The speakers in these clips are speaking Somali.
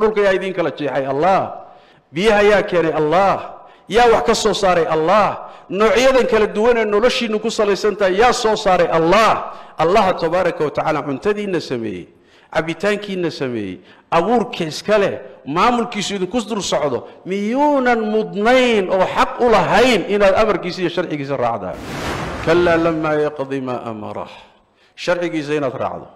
dhulka yaa idiin kala jeexay allah biyaha yaa keenay allah yaa wax ka soo saaray allah noocyadan kala duwan ee noloshiinnu ku salaysan tahay yaa soo saaray allah allaha tabaaraka wa tacaala cuntadiinna sameeyey cabitaankiinna sameeyey abuurka iska leh maamulkiisu idinku dul socdo miyuunan mudnayn oo xaq u lahayn inaad amarkiisa iyo sharcigiisa raacdaan kalaa lamaa yaqdi maa amarah sharcigiisa inaad raacdo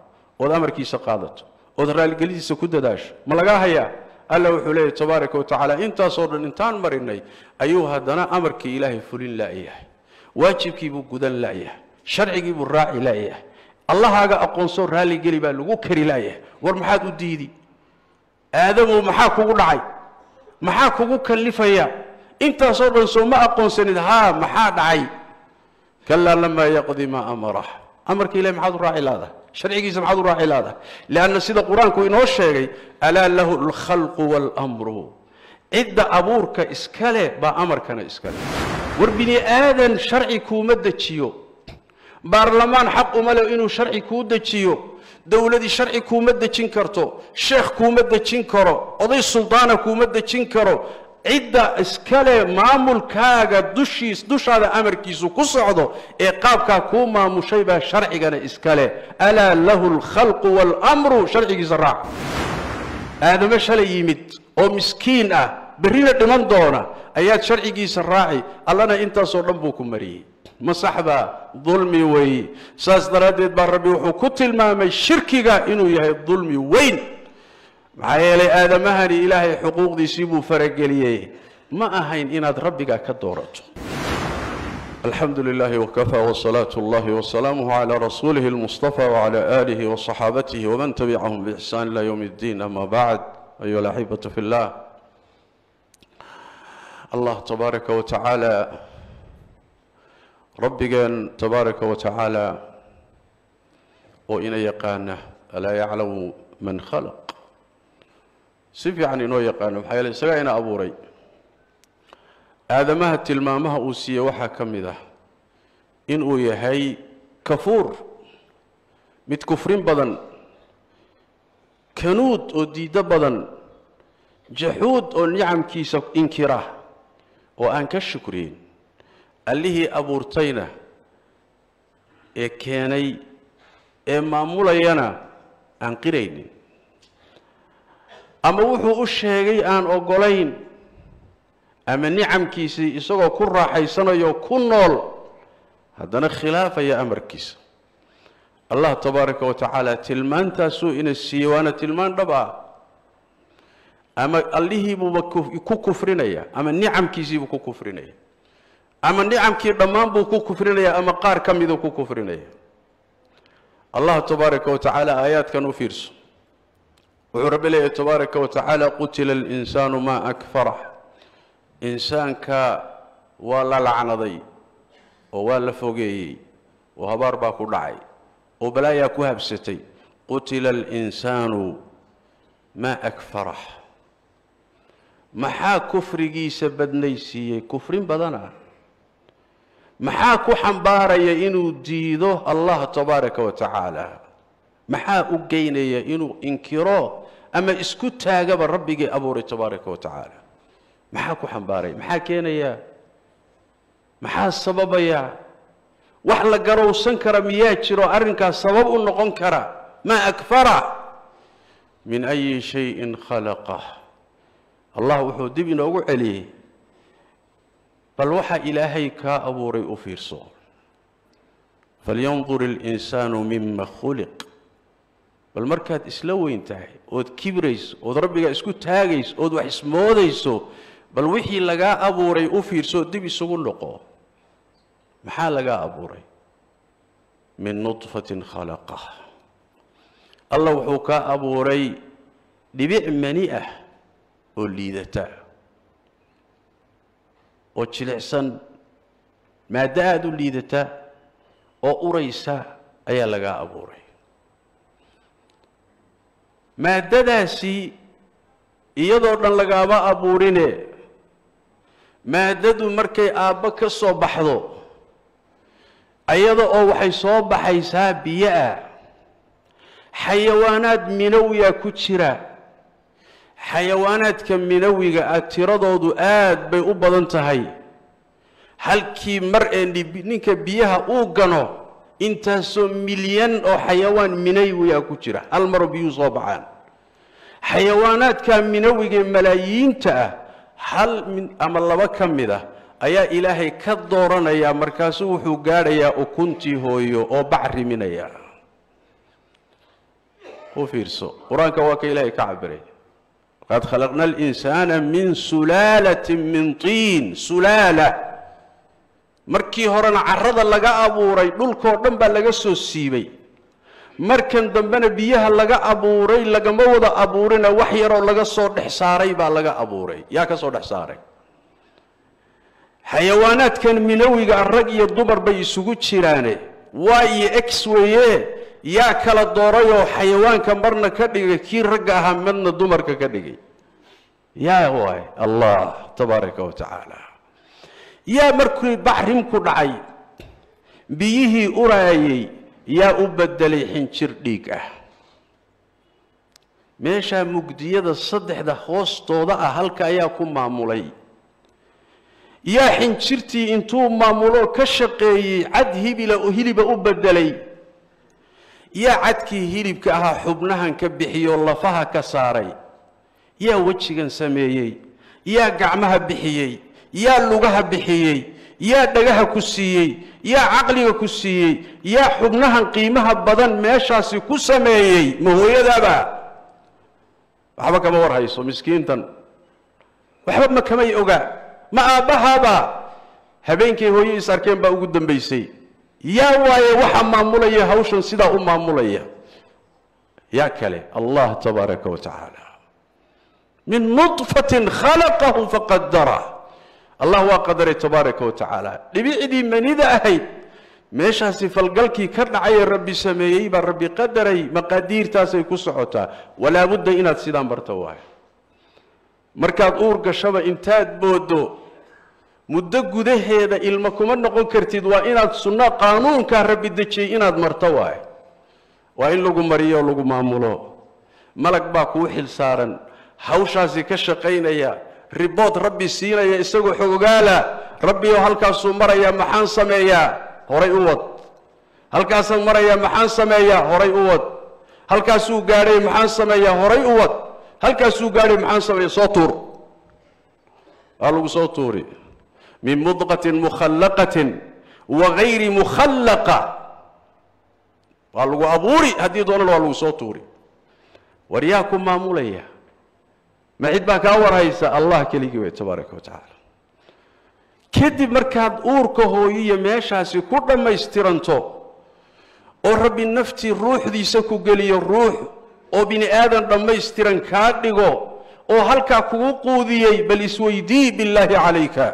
ood amarkiisa qaadato ood raalligelidiisa ku dadaasho ma lagaa hayaa? Alla wuxuu leeyahy tabaaraka wa tacaala intaasoo dhan intaan marinay ayuu haddana amarkii ilaahay fulin la'yahay waajibkiibuu gudan la'yahay sharcigiibuu raaci la'yahay allahaaga aqoonsoo raalligeli baa lagu kari la'yahay war maxaad u diidi? Aadamow maxaa kugu dhacay? Maxaa kugu kallifaya? Intaasoo dhan soo ma aqoonsanid? Haa maxaa dhacay? Kalaa lamaa yaqdi maa amarah amarka ilahi maxaad u raaci laadahay sharcigiisa maxaad u raaci laadahay lianna sida qur'aanku inoo sheegay alaa lahu alkhalqu waalamru cidda abuurka iska leh baa amarkana iska leh. War bini aadan sharci kuuma dejiyo. Baarlamaan xaq uma leh inuu sharci kuu dejiyo. Dowladii sharci kuuma dejin karto. Sheekh kuuma dejin karo. Oday suldaana kuuma dejin karo cidda iskale maamulkaaga dushiis dushaada amarkiisu ku socdo ee qaabkaa kuu maamushay baa sharcigana iskale. Alaa lahu alkhalqu waalamru sharcigiisa raac. Aadamo shalay yimid oo miskiin ah berrina dhiman doona ayaad sharcigiisa raaci. Allana intaasoo dhan buu ku mariyey. Ma saxbaa dulmi weeye saas daraaddeed baa rabbi wuxuu ku tilmaamay shirkiga inuu yahay dulmi weyn معايلي آدم هني إلهي حقوق دي سيبو فرق لي ما أهين rabbiga ka كدورت الحمد لله وكفى وصلاة الله وسلامه على رسوله المصطفى وعلى آله وصحابته ومن تبعهم بإحسان إلى يوم الدين أما بعد أيها الأحبة في الله الله تبارك وتعالى ربك تبارك وتعالى وإن يقانه ألا يعلم من خلق si fiican inoo yaqaano maxaa yeele isagaa ina abuuray. Aadamaha tilmaamaha uu siiyey waxaa ka mid ah inuu yahay kafuur mid kufrin badan kanuud oo diiddo badan jaxuud oo nicamkiisa inkira oo aan ka shukriyin. Allihii abuurtayna ee keenay ee maamulayana aan qiraynin ama wuxuu u sheegay aan oggolayn ama nicamkiisii isagoo ku raaxaysanayo ku nool haddana khilaafaya amarkiisa. Allah tabaaraka wa tacaala tilmaantaasuu ina siiyey waana tilmaan dhab ah. Ama allihiibuuba ku kufrinaya ama nicamkiisiibuu ku kufrinaya. Ama nicamkii dhammaan buu ku kufrinaya ama qaar ka miduu ku kufrinaya. Allah tabaaraka wa tacaala aayaadkan u fiirso wuxuu rabbi leeyahy tabaaraka wa tacaala qutila alinsaanu maa akfarah insaanka waa la lacnaday oo waa la fogeeyey oo habaar baa ku dhacay oo balaayaa ku habsatay. Qutila alinsaanu maa akfarah maxaa kufrigiisa badnaysiiyey? Kufrin badan ah. Maxaa ku xambaaraya inuu diido allah tabaaraka wa tacaala? Maxaa u geynaya inuu inkiro ama isku taagaba rabbigii abuuray tabaaraka wa tacaala. Maxaa ku xambaaraya maxaa keenaya? Maxaa sababaya? Wax la garowsan kara miyaa jiro arrinkaas sabab u noqon kara. Maa akfara? Min ayi shayin khalaqah allah wuxuu dib inoogu celiyey. Bal waxaa ilaahay kaa abuuray u fiirso. Falyandur اlinsaanu mima khuliq bal markaad isla weyn tahay ood kibrayso ood rabbigaa isku taagayso ood wax ismoodayso bal wixii lagaa abuuray u fiirsoo dib isugu noqo. Maxaa lagaa abuuray? Min nudfatin khalaqah allah wuxuu kaa abuuray dhibic mani ah oo liidata oo jilicsan. Maaddo aada u liidata oo uraysa ayaa lagaa abuuray maaddadaasi iyadoo dhan lagaama abuurine maaddadu markay aabbo ka soo baxdo ayada oo waxay soo baxaysaa biyo ah xayawaanaad minowyaa ku jira xayawaanaadka minawiga ah tiradoodu aad bay u badan tahay. Halkii mar ee ninka biyaha uu gano intaasoo milyan oo xayawaan minawiga ku jira. Hal maroo biyuhu soo baxaan. Xayawaanaadka minawigae malaayiinta ah hal ama laba ka mid ah ayaa ilaahay ka dooranayaa markaasuu wuxuu gaadhayaa ukuntii hooyo oo bac riminaya u fiirso. Qur'aanka waa ka ilaahay ka cabiray laqad khalaqna alinsaana min sulaalatin min tiin. Sulaala markii horena carrada laga abuuray dhulkoo dhan baa laga soo siibay. Markan dambena biyaha laga abuuray lagama wada abuurina wax yaroo laga soo dhex saaray baa laga abuuray. Yaa ka soo dhex saaray. Xayawaanaadkan minawiga rag iyo dumar bay isugu jiraane. Waa iyo ex weeye yaa kala doorayoo xayawaanka marna ka dhigay kii ragga ahaa midna dumarka ka dhigay. Yaa waay allah tabaaraka wa tacaala yaa markii baxrimku dhacay biyihii uraayey yaa u bedelay xinjir dhiig ah. Meeshaa mugdiyada saddexda hoostooda ah halka ayaa ku maamulay. Yaa xinjirtii intuu maamuloo ka shaqeeyey cad hibila hiliba u bedelay yaa cadkii hilibka ahaa xubnahan ka bixiyoo lafaha ka saaray. Yaa wejigan sameeyey. Yaa gacmaha bixiyey yaa lugaha bixiyey yaa dhagaha ku siiyey yaa caqliga ku siiyey yaa xubnahan qiimaha badan meeshaasi ku sameeyey ma hooyadaaba? Waxba kama war hayso miskiintan. Waxba ma kamay ogaa ma aabbahaaba? Habeenkay hooye is arkeen baa ugu dambaysay. Yaa waaye waxa maamulaya hawshan sidaa u maamulaya. Yaa kale allah tabaaraka wa tacaala. Min nudfatin khalaqahu faqadara allah waa qadaray tabaaraka wa tacaala. Dhibicdii manida ahayd meeshaasi falgalkii ka dhacayee rabbi sameeyey baa rabbi qadaray maqaadiirtaasay ku socotaa. Walaabudda inaad sidaa marto waayo markaad uur gashaba intaad booddo muddo gudaheeda ilmo kuma noqon kartid waa inaad sunno qaanuunkaa rabbi dejiyey inaad marto waayo waa in lagu mariyo lagu maamulo. Malag baa kuu xil saaran. Hawshaasi ka shaqaynaya ribood rabbi siinaya isagoo xogogaala rabbi oo halkaasuu marayaa maxaan sameeyaa horay u wad. Halkaasaan marayaa maxaan sameeyaa horay u wad. Halkaasuu gaadhay maxaan sameeyaa horay u wad. Halkaasuu gaadhay maxaan sameeya? Soo tuur. Waa lagu soo tuuri. Min mudqatin mukhallaqatin wa gayri mukhallaqa. Waa lagu abuuri. Haddii doonana waa lagu soo tuuri. War ku maamulaya ma cid baa kaa warhaysa allah keligii wey tabaaraka wa tacaala. Kadib markaad uurka hooyiyo meeshaasi ku dhammaystiranto oo rabbi naftii ruuxdiisa ku geliyo ruux oo bini aadan dhammaystiran kaa dhigo oo halkaa kugu quudiyey bal isweydii billaahi calayka.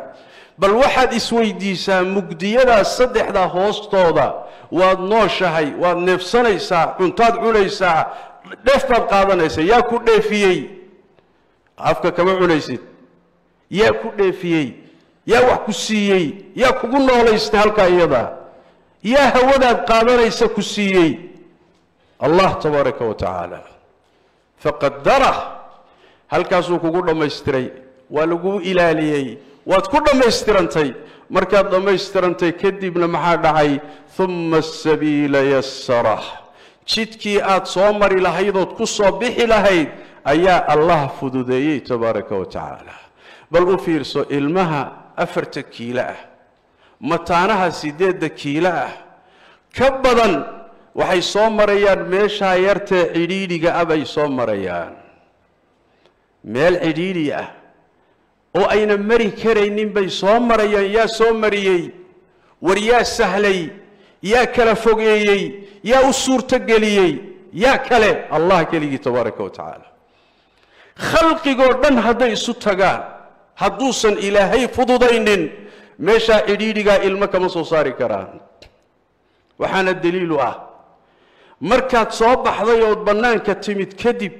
Bal waxaad isweydiisaa mugdiyadaas saddexdaa hoostooda waad nooshahay waad neefsanaysaa cuntaad cunaysaa dheef baad qaadanaysaa yaa ku dheefiyey afka kama cunaysid. Yaa ku dheefiyey yaa wax ku siiyey yaa kugu noolaystay halkaa iyada. Yaa hawadaad qaadanaysa ku siiyey. Allah tabaaraka wa tacaala faqadara halkaasuu kugu dhammaystiray. Waa laguu ilaaliyey. Waad ku dhammaystirantay. Markaad dhammaystirantay kadibna maxaa dhacay? Uma asabiila yassarah jidkii aad soo mari lahaydood ku soo bixi lahayd ayaa allah fududeeyey tabaaraka wa tacaala. Bal u fiirso ilmaha afarta kiilo ah mataanaha siddeedda kiilo ah ka badan waxay soo marayaan meeshaa yartee cidhiidhiga ah soo marayaan. Meel cidhiidhi ah oo ayna mari karaynin bay soo marayaan yaa soo mariyey war yaa sahlay yaa kala fogeeyey yaa u suurtogeliyey yaa kale. Allah keligii tabaaraka wa tacaala khalqigoo dhan hadday isu tagaan hadduusan ilaahay fududaynin meeshaa cidhiidhigaa ilmo kama soo saari karaan. Waxaana daliilu ah markaad soo baxday ood bannaanka timid kadib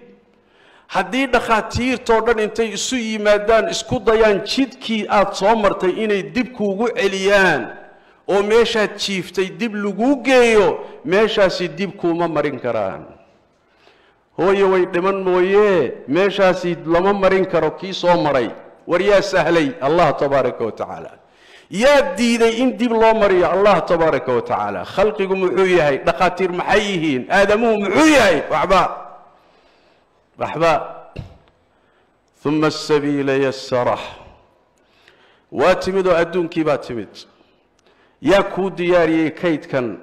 haddii dhakhaatiirtoo dhan intay isu yimaadaan isku dayaan jidkii aad soo martay inay dib kuugu celiyaan oo meeshaad jiiftay dib laguu geeyo meeshaasi dib kuuma marin karaan هوي وي دمن مويه ميشاسي لما مرين كرو سو مري وريا سهلي الله تبارك وتعالى يا ديدي ان دي لو مري الله تبارك وتعالى خلقكم مخو يحي دقاتير محيين ادمو مخو يحي وعبا رحبا ثم السبيل يسرح واتمدو ادون كي باتمد يا كو دياري كيت كان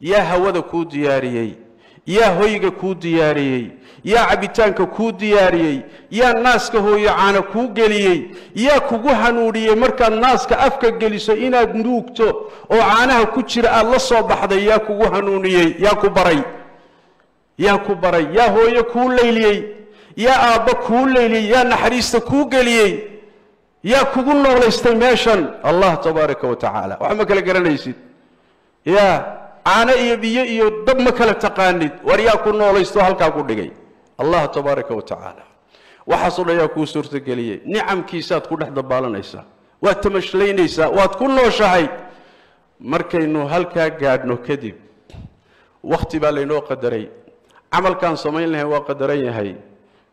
يا هوا كو دياري yaa hoyga kuu diyaariyey yaa cabbitaanka kuu diyaariyey yaa naaska hooyo caana kuu geliyey yaa kugu hanuuniyey markaad naaska afka geliso inaad nuugto oo caanaha ku jira aad la soo baxday yaa kugu hanuuniyey yaa ku baray. Yaa ku baray yaa hooyo kuu layliyey yaa aabba kuu layliyey yaa naxariista kuu geliyey yaa kugu noolaystay meeshan. Allah tabaaraka wa tacaala. Wax ma kala garanaysid? Yaa caano iyo biyo iyo dab ma kala taqaanid. War yaa ku noolaysto halkaa ku dhigay. Allah tabaaraka wa tacaala. Waxaasoo dhan yaa kuu suurtageliyey. Nicamkiisaad ku dhex dabaalanaysaa waad tamashlaynaysaa waad ku nooshahay. Markaynu halkaa gaadhno kadib wakhti baa laynoo qadaray. Camalkaan samayn lahayn waa qadaran yahay.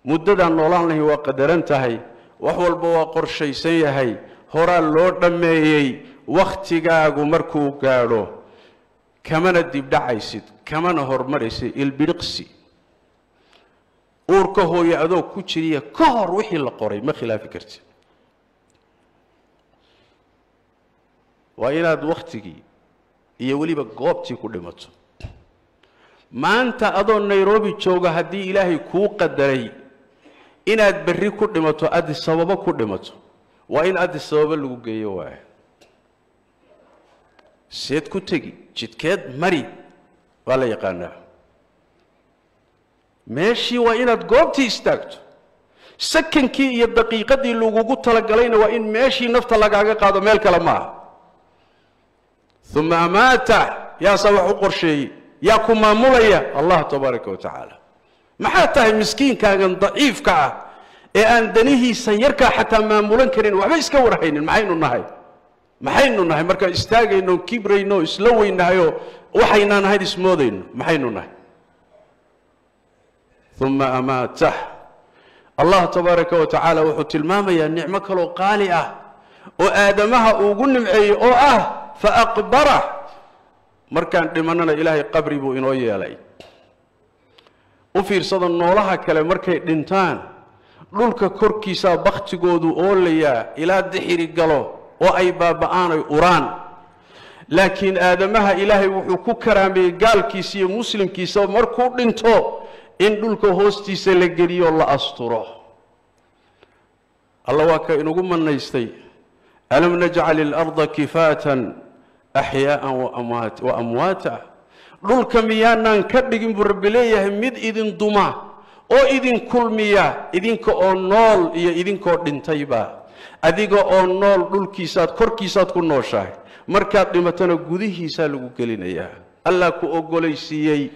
Muddadaan noolaan lahayn waa qadaran tahay. Wax walba waa qorshaysan yahay. Horaa loo dhammeeyey. Wakhtigaagu markuu gaadho kamana dibdhacaysid kamana hormaraysid ilbidhiqsi uurka hooye adoo ku jiriya ka hor wixii la qoray ma khilaafi kartid. Waa inaad wakhtigii iyo weliba goobtii ku dhimato. Maanta adoo nairobi jooga haddii ilaahay kuu qadaray inaad berri ku dhimato addis ababa ku dhimato. Waa in addis ababa lagu geeyo waaya سيد كتجي جدكاد مري ولا يقانا. ماشي وإن قومتي استاكت سكن كي يدقيقة دي لوغوغو تلقلين وإن ماشي نفت لقاقا قادو ملك لما. ثم أمات يا صباح قرشي يا كما مليا الله تبارك وتعالى. ما حتى مسكين كان ضعيف كا. إيه أن دنيه سيركا حتى ما مولن كرين وعبيس كورهين المعين النهائي maxaynu nahay? Markaan istaagayno kibrayno isla weynahayoo waxaynaan ahayn ismoodayno maxaynu nahay? Uma amaatah allah tabaaraka wa tacaala wuxuu tilmaamayaa nicmo kaloo qaali ah oo aadamaha uugu nimceeyey oo ah fa aqbarah markaan dhimanana ilaahay qabri buu inoo yeelay. U fiirsada noolaha kale markay dhintaan dhulka korkiisaa bakhtigoodu oolayaa ilaa dixiri galo oo ay baaba'aan ay uraan. Laakiin aadamaha ilaahay wuxuu ku karaameeyey gaalkiisa iyo muslimkiisa markuu dhinto in dhulka hoostiisa la geliyoo la asturo. Alla waa ka inugu manaystay alam najcal ilarda kifaatan axyaaan wa amwaata? Dhulka miyaanaan ka dhigin buu rabbi leeyahay mid idin duma oo idin kulmiya idinka oo nool iyo idinkoo dhintayba adiga oo nool dhulkiisaad korkiisaad ku nooshahay markaad dhimatana gudihiisaa lagu gelinayaa. Allah ku ogolaysiiyey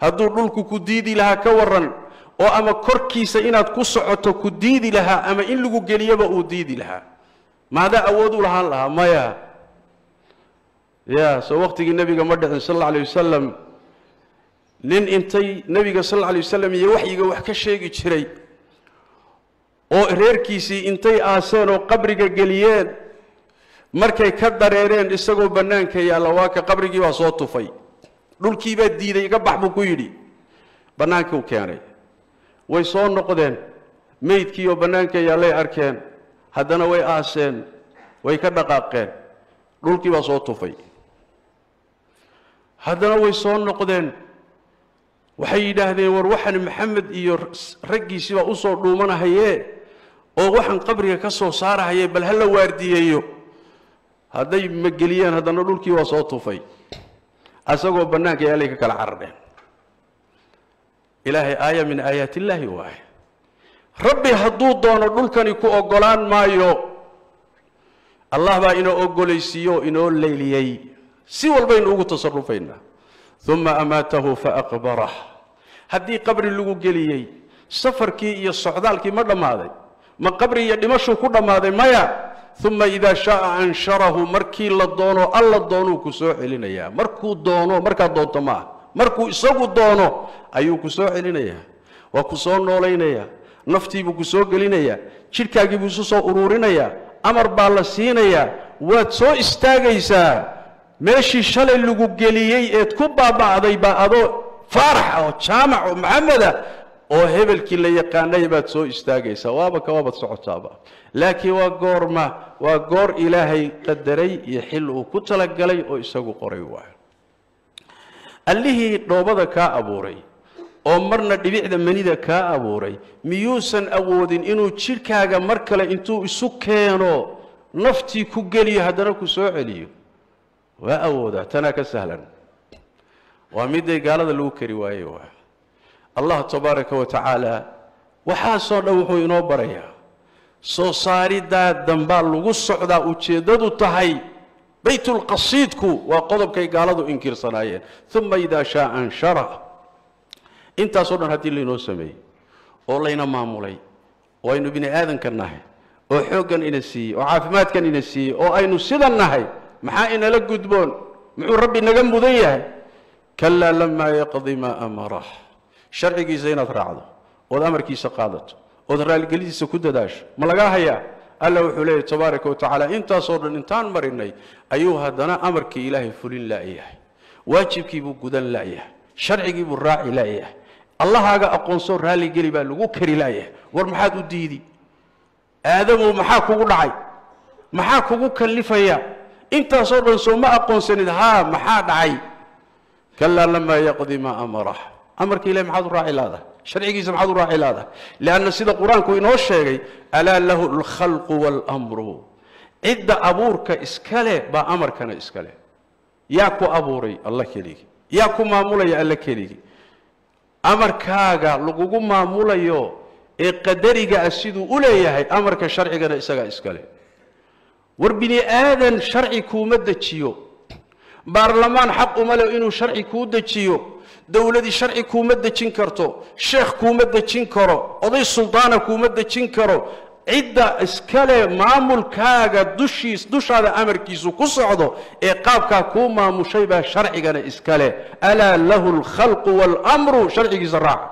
hadduu dhulku ku diidi lahaa ka waran oo ama korkiisa inaad ku socoto ku diidi lahaa ama in lagu geliyaba uu diidi lahaa. Maadaa awood u lahaan lahaa maya. Ya soo wakhtigii nebiga ma dhicin sal alla alay wasalam nin intay nebiga sal alla alay wasalam iyo waxyiga wax ka sheegi jiray oo reerkiisii intay aaseen oo qabriga geliyeen. Markay ka dareereen isagoo bannaanka yaalla waa ka qabrigii baa soo tufay. Dhulkiibaa diiday iga bax buu ku yidhi. Bannaankuu keenay. Way soo noqdeen. Meydkiioo bannaanka yaallay arkeen. Haddana way aaseen way ka dhaqaaqeen. Dhulkii baa soo tufay. Haddana way soo noqdeen. Waxay yidhaahdeen war waxaan maxamed iyo raggiisii baa u soo dhuumanahayee oo waxaan qabriga ka soo saarahayee bal ha la waardiyeeyo. Hadday mageliyeen haddana dhulkii waa soo tufay. Asagoo bannaanka yaalay ka kala carardheen ilaahay aaya min aayaat illaahi waaye. Rabbi hadduu doono dhulkani ku oggolaan maayo allah baa inoo oggolaysiiyo oo inoo leyliyey. Si walbaynu ugu tasarufaynaa uma amaatahu faaqbarah haddii qabri lagu geliyey safarkii iyo socdaalkii ma dhammaaday ma qabri iyo dhimashuu ku dhammaaday maya uma idaa shaaa ansharahu markii la doono alla doonuu ku soo celinayaa. Markuu doono markaad doonto ma ah markuu isagu doono ayuu ku soo celinayaa waa ku soo noolaynaya naftiibuu ku soo gelinayaa jidhkaagii buu isu soo uruurinayaa amar baa la siinayaa waad soo istaagaysaa. Meeshii shalay lagu geliyey eed ku baaba'day baa adoo faarax oo jaamac oo maxameda oo hebelkii la yaqaanay baad soo istaagaysaa. Waaba kawaabad socotaaba. Laakiin waa goorma waa goor ilaahay qadaray iyo xil uu ku talagalay oo isagu qoray waay allihii dhoobada kaa abuuray oo marna dhibicda manida kaa abuuray miyuusan awoodin inuu jidhkaaga mar kale intuu isu keeno naftii ku geliyo haddana ku soo celiyo. Waa awoodaa tanaa ka sahlan. Waa miday gaalada lagu kari waaye waa allah tabaaraka wa tacaala waxaasoo dhan wuxuu inoo barayaa. Soo saaridaa dambaa lagu socdaa ujeeddadu tahay baytulqasiidku waa qodobkay gaaladu inkirsanaayeen. Uma idaa shaa anshara. Intaasoo dhan haddii laynoo sameeyey oo layna maamulay oo aynu bini aadanka nahay oo xooggan ina siiyey oo caafimaadkan ina siiyey oo aynu sidan nahay maxaa inala gudboon? Muxuu rabbi naga mudan yahay? Kalaa lamaa yaqdi maa amarah sharcigiisa inaad raacdo ood amarkiisa qaadato ood raalligelidiisa ku dadaasho ma lagaa hayaa? Alla wuxuu leeyahy tabaaraka wa intaasoo dhan intaan marinay ayuu haddana amarkii ilaahay fulin la'yahay waajibkiibuu gudan la'yahay sharcigiibuu raaci la'yahay allahaaga aqoonsoo raalligeli baa lagu kari la'yahay war maxaad u diidi? Aadamow maxaa kugu dhacay? Maxaa kugu kallifaya? Intaasoo dhan soo aqoonsanid? Haa maxaa dhacay? Kalaa lamaa yaqdi maa amarah amarka ilahi maxaad u raaci laadahay sharcigiisa maxaad u raaci laadahay lianna sida qur'aanku inoo sheegay alaa lahu alkhalqu waalamru cidda abuurka iskale baa amarkana iskale yaa ku abuuray alla keligii yaa ku maamulaya alla keligii amarkaaga lagugu maamulayo ee qadariga ah siduu u leeyahay amarka sharcigana isagaa iskale war bini aadan sharci kuuma dejiyo. Baarlamaan xaq uma leh inuu sharci kuu dejiyo dowladii sharci kuuma dejin karto sheekh kuuma dejin karo oday suldaana kuuma dejin karo cidda iskale maamulkaaga dushiis dushaada amarkiisu ku socdo ee qaabkaa kuu maamushay baa sharcigana iskale. Alaa lahu alkhalqu waalamru sharcigiisa raaca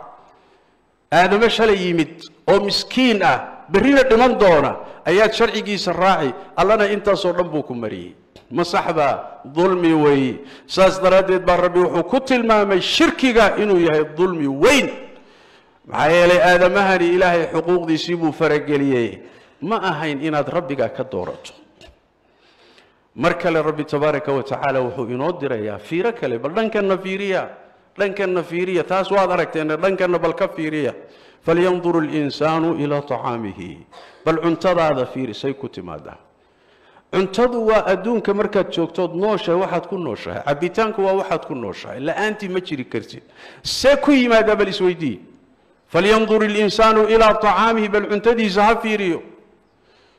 aadamo shalay yimid oo miskiin ah berrina dhiman doona ayaad sharcigiisa raaci. Allana intaasoo dhan buu ku mariyey ma saxbaa dulmi weeye saas daraaddeed baa rabbi wuxuu ku tilmaamay shirkiga inuu yahay dulmi weyn. Maxaa yeelay aadamahani ilaahay xuquuqdiisii buu farageliyey. Ma ahayn inaad rabbigaa ka doorato. Mar kale rabbi tabaaraka wa tacaala wuxuu inoo dirayaa fiiro kale bal dhankanna fiiriya dhankanna fiiriya taas waad aragteen dhankanna bal ka fiiriya. Falyandur اlinsaanu ilaa طacaamihi bal cuntadaada fiirisay ku timaadaa cuntadu waa adduunka markaad joogtood nooshahay waxaad ku nooshahay. Cabitaanku waa waxaad ku nooshahay. La'aantii ma jiri kartid. See ku yimaadaa bal isweydii falyandur اlinsaanu ilaa طacaamihi bal cuntadiisa ha fiiriyo.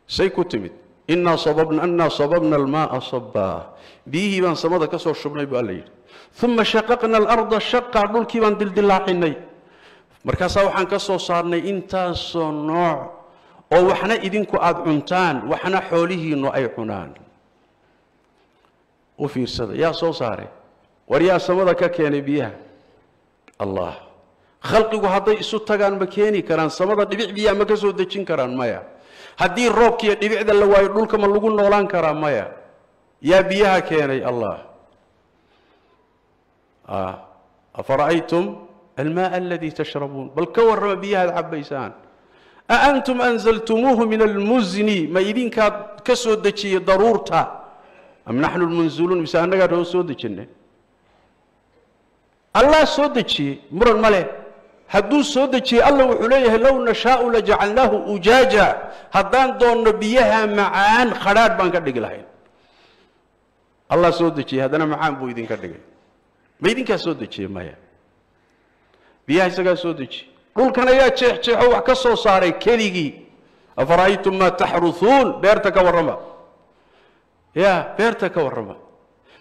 Say ku timid. Inaa sababna annaa sababna almaaa sabaa biyihii baan samada ka soo shubnay bu alla yidhi. Uma shaqaqna alarda shaqa dhulkii baan dildilaacinay markaasaa waxaan ka soo saarnay intaasoo nooc oo waxna idinku aada cuntaan waxna xoolihiinnu ay cunaan. U fiirsada yaa soo saaray war yaa samada ka keenay biyaha? Allah. Khalqigu hadday isu tagaan ma keeni karaan samada dhibic biyaha ma ka soo dejin karaan maya. Haddii roobkiiyo dhibicda la waayo dhulka ma lagu noolaan karaa maya. Yaa biyaha keenay allah. Afara'aytum almaaa aladii tashrabuun bal ka warrama biyahaad cabbaysaan a antum anzaltumuuhu min almusni ma idinkaad ka soo dejiyey daruurta am naxnu lmunziluun mise annagaa noo soo dejinay allah soo dejiyey muran ma leh hadduu soo dejiyey alla wuxuu leeyahay low nashaau lajacalnaahu ujaaja haddaan doonno biyaha macaan khadhaadh baan ka dhigi lahayn allah soo dejiyey haddana macaan buu idinka dhigay ma idinkaa soo dejiyey maya biyaha isagaa soo dejiyey dhulkan ayaa jeexjeexo wax ka soo saaray keligii. Afara'aytum maa taxruhuun beerta ka warrama. Ya beerta ka warrama.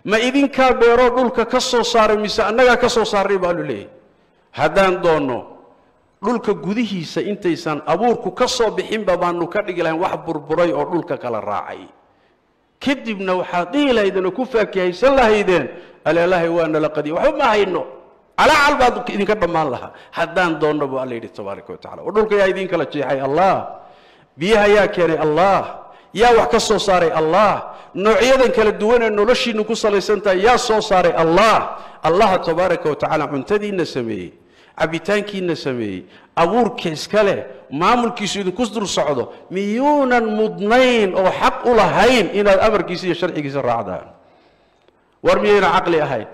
Ma idinkaa beeroo dhulka ka soo saaray mise annagaa ka soo saaray baa lu leeyahay. Haddaan doonno dhulka gudihiisa intaysan abuurku ka soo bixinba baanu ka dhigi lahayn wax burburay oo dhulka kala raacay. Kadibna waxaad dhihi lahaydeen oo ku faakihaysan lahaydeen. Aleelahay waa nala qadiya waxba ma hayno calaacal baad idinka dhammaan lahaa haddaan doonno buu alla yidhi tabaaraka wa tacala oo dhulka yaa idiin kala jeexay allah biyaha yaa keenay allah yaa wax ka soo saaray allah noocyadan kala duwan ee noloshiinnu ku salaysan tahay yaa soo saaray allah allaha tabaaraka wa tacaala cuntadiinna sameeyey cabitaankiinna sameeyey abuurka iska leh maamulkiisu idinku dul socdo miyuunan mudnayn oo xaq u lahayn inaad amarkiisa iyo sharcigiisa raacdaan war miyayna caqli ahayn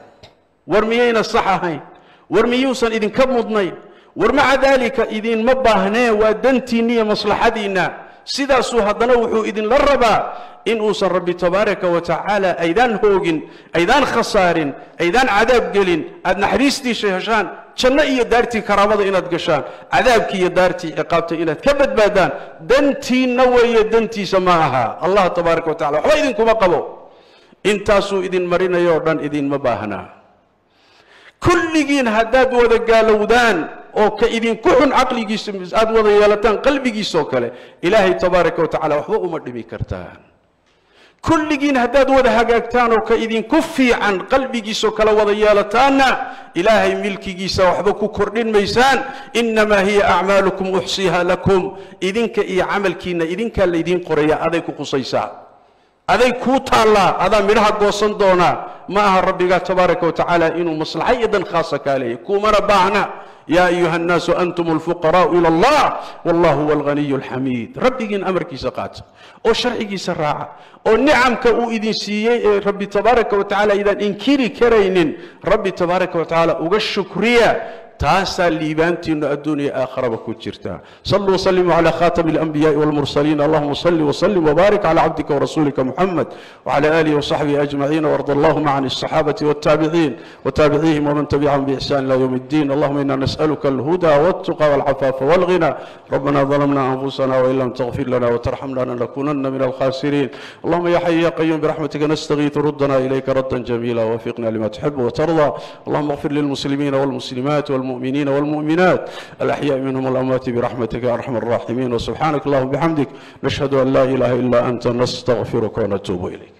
war miyayna sax ahayn ورميوسن إذن كم مضني ومع ذلك إذن مباهنا ودنتيني مصلحتنا سيدا سوها دنوحو إذن للربا إن أوصل ربي تبارك وتعالى أيضاً هوغن أيضاً خسارين أيضاً عذاب جلين أن حريستي شهشان كنا إيا دارتي كرامضة إنا تقشان عذابك إيا دارتي إقابت إنا تكبت بادان دنتي نوية دنتي سماها الله تبارك وتعالى وحبا كما قبو إن تاسو إذن مرينا يوردان إذن مباهناها كل كلجين هداد وذا قالوا دان أو كإذن كحن عقلي جسم أذ وذا يلتان قلبي جسوك له إلهي تبارك وتعالى وحده ما دمي كرتان كلجين هداد وذا هجاتان أو كإذن كفي عن قلبي جسوك له وذا يلتان إلهي ملك جس وحده ككرن ميسان إنما هي أعمالكم أحصيها لكم إذن كإي عمل كنا إذن كلا إذن قريا أذيك قصيصات aday kuu taallaa adaa midhaha goosan doonaa ma aha rabbigaa tabaaraka wa tacaala inuu maslaxa iyo dan khaasa kaa leeyahy kuumana baahna yaa ayuha annaasu antum alfuqaraa'u ila allah wallahu huwa alghaniyu alxamiid rabbigiin amarkiisa qaata oo sharcigiisa raaca oo nicamka uu idin siiyey ee rabbi tabaaraka wa tacala aydaan inkiri karaynin rabbi tabaaraka wa تاسا ليبانتين الدنيا آخر بكو صلوا وسلموا على خاتم الأنبياء والمرسلين. اللهم صل وسلم وبارك على عبدك ورسولك محمد وعلى آله وصحبه أجمعين وارض اللهم عن الصحابة والتابعين وتابعيهم ومن تبعهم بإحسان إلى يوم الدين. اللهم إنا نسألك الهدى والتقى والعفاف والغنى. ربنا ظلمنا أنفسنا وإن لم تغفر لنا وترحمنا لنكونن من الخاسرين. اللهم يا حي يا قيوم برحمتك نستغيث ردنا إليك ردا جميلا ووفقنا لما تحب وترضى. اللهم اغفر للمسلمين والمسلمات والمسلمين والمؤمنين والمؤمنات. الأحياء منهم والأموات برحمتك يا أرحم الراحمين. وسبحانك اللهم بحمدك نشهد أن لا إله إلا أنت نستغفرك ونتوب إليك.